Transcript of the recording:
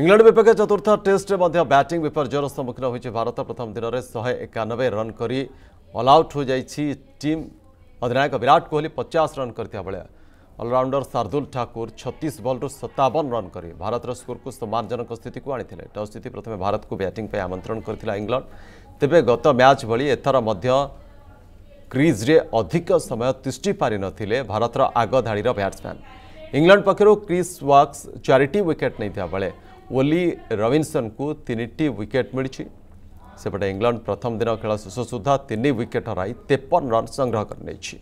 England ବିପକ୍ଷ ଚତୁର୍ଥ ଟେଷ୍ଟରେ ମଧ୍ୟ ବ୍ୟାଟିଂ ବିପର୍ଯ୍ୟୟର ସମ୍ମୁଖୀନ ହୋଇଛି ଭାରତ ପ୍ରଥମ ଦିନରେ ଶହେ ଏକାନବେ ରନ୍ କରି ଅଲ୍ଆଉଟ୍ ହୋଇଯାଇଛି ଟିମ୍ ଅଧିନାୟକ ବିରାଟ କୋହଲି ପଚାଶ ରନ୍ କରିଥିବା ବେଳେ ଅଲରାଉଣ୍ଡର ଶାର୍ଦୁଲ ଠାକୁର ଛତିଶ ବଲ୍ରୁ ସତାବନ ରନ୍ କରି ଭାରତର ସ୍କୋରକୁ ସମ୍ମାନଜନକ ସ୍ଥିତିକୁ ଆଣିଥିଲେ ଟସ୍ ଜିତି ପ୍ରଥମେ ଭାରତକୁ ବ୍ୟାଟିଂ ପାଇଁ ଆମନ୍ତ୍ରଣ କରିଥିଲା ଇଂଲଣ୍ଡ ତେବେ ଗତ ମ୍ୟାଚ୍ ଭଳି ଏଥର ମଧ୍ୟ କ୍ରିଜ୍ରେ ଅଧିକ ସମୟ ତିଷ୍ଠି ପାରିନଥିଲେ ଭାରତର ଆଗ ଧାଡ଼ିର ବ୍ୟାଟ୍ସମ୍ୟାନ୍ ଇଂଲଣ୍ଡ ପକ୍ଷରୁ କ୍ରିସ୍ ୱାକ୍ସ ଚାରିଟି ୱିକେଟ୍ ନେଇଥିବା ବେଳେ ଓଲି ରବିନସନଙ୍କୁ ତିନିଟି ୱିକେଟ୍ ମିଳିଛି ସେପଟେ ଇଂଲଣ୍ଡ ପ୍ରଥମ ଦିନ ଖେଳ ଶେଷ ସୁଦ୍ଧା ତିନି ୱିକେଟ୍ ହରାଇ ତେପନ ରନ୍ ସଂଗ୍ରହ କରିନେଇଛି